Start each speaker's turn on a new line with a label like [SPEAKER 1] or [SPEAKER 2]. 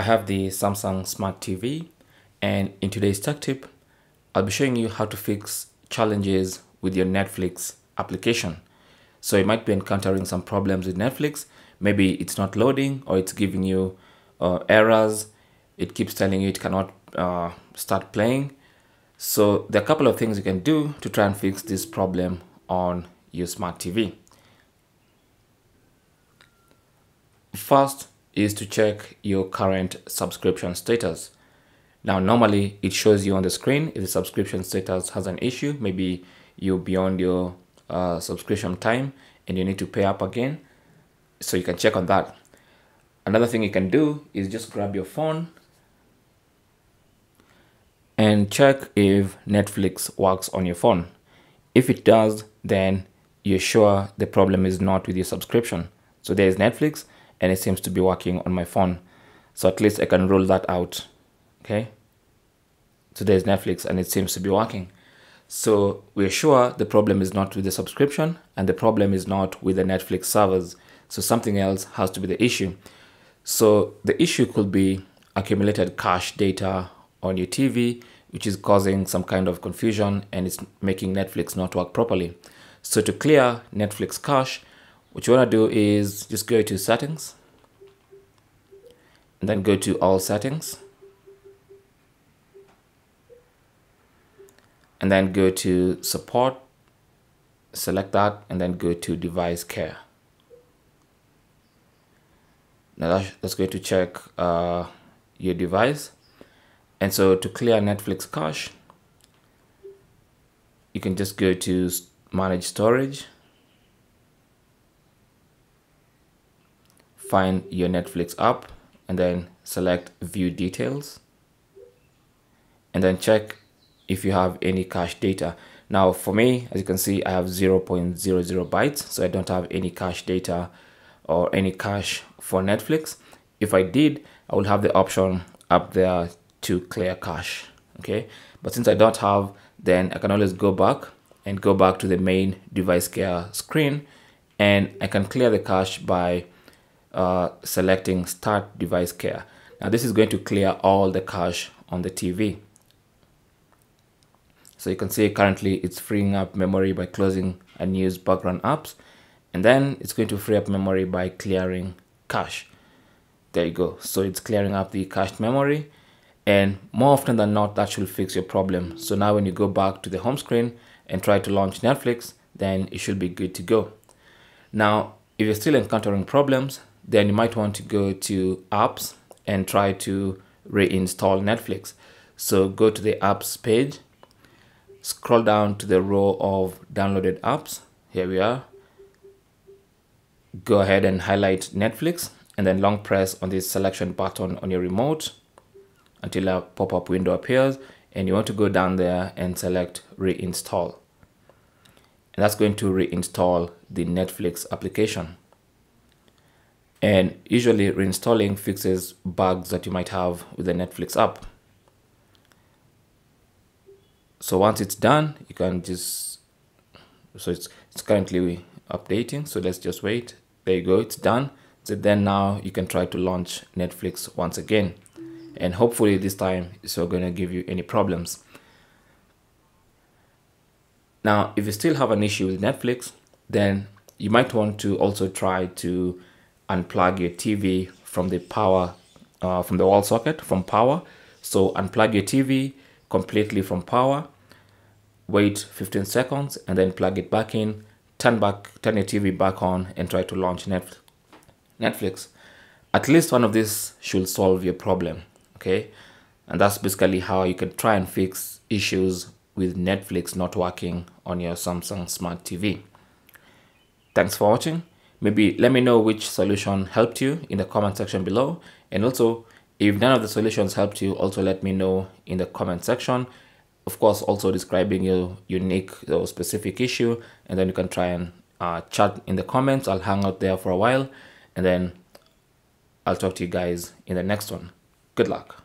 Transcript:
[SPEAKER 1] I have the Samsung Smart TV and in today's tech tip, I'll be showing you how to fix challenges with your Netflix application. So you might be encountering some problems with Netflix. Maybe it's not loading or it's giving you uh, errors. It keeps telling you it cannot uh, start playing. So there are a couple of things you can do to try and fix this problem on your smart TV. First is to check your current subscription status. Now, normally it shows you on the screen if the subscription status has an issue, maybe you're beyond your uh, subscription time and you need to pay up again. So you can check on that. Another thing you can do is just grab your phone and check if Netflix works on your phone. If it does, then you're sure the problem is not with your subscription. So there's Netflix and it seems to be working on my phone. So at least I can rule that out. Okay. So there's Netflix and it seems to be working. So we're sure the problem is not with the subscription and the problem is not with the Netflix servers. So something else has to be the issue. So the issue could be accumulated cache data on your TV, which is causing some kind of confusion and it's making Netflix not work properly. So to clear Netflix cache, what you want to do is just go to settings and then go to all settings and then go to support select that and then go to device care. Now let's go to check uh, your device. And so to clear Netflix cache you can just go to manage storage find your Netflix app and then select view details and then check if you have any cache data. Now for me, as you can see, I have 0.00 bytes, so I don't have any cache data or any cache for Netflix. If I did, I would have the option up there to clear cache, okay? But since I don't have, then I can always go back and go back to the main device care screen and I can clear the cache by uh, selecting start device care. Now this is going to clear all the cache on the TV. So you can see currently it's freeing up memory by closing unused background apps and then it's going to free up memory by clearing cache. There you go. So it's clearing up the cached memory and more often than not that should fix your problem. So now when you go back to the home screen and try to launch Netflix then it should be good to go. Now if you're still encountering problems then you might want to go to apps and try to reinstall Netflix. So go to the apps page, scroll down to the row of downloaded apps. Here we are. Go ahead and highlight Netflix and then long press on this selection button on your remote until a pop-up window appears and you want to go down there and select reinstall. And that's going to reinstall the Netflix application and usually reinstalling fixes bugs that you might have with the Netflix app. So once it's done, you can just, so it's, it's currently updating. So let's just wait. There you go, it's done. So then now you can try to launch Netflix once again. And hopefully this time it's not going to give you any problems. Now, if you still have an issue with Netflix, then you might want to also try to unplug your TV from the power, uh, from the wall socket, from power. So unplug your TV completely from power, wait 15 seconds and then plug it back in, turn back, turn your TV back on and try to launch Netflix. At least one of these should solve your problem, okay? And that's basically how you can try and fix issues with Netflix not working on your Samsung Smart TV. Thanks for watching maybe let me know which solution helped you in the comment section below. And also if none of the solutions helped you also let me know in the comment section. Of course also describing your unique or specific issue and then you can try and uh, chat in the comments. I'll hang out there for a while and then i'll talk to you guys in the next one. Good luck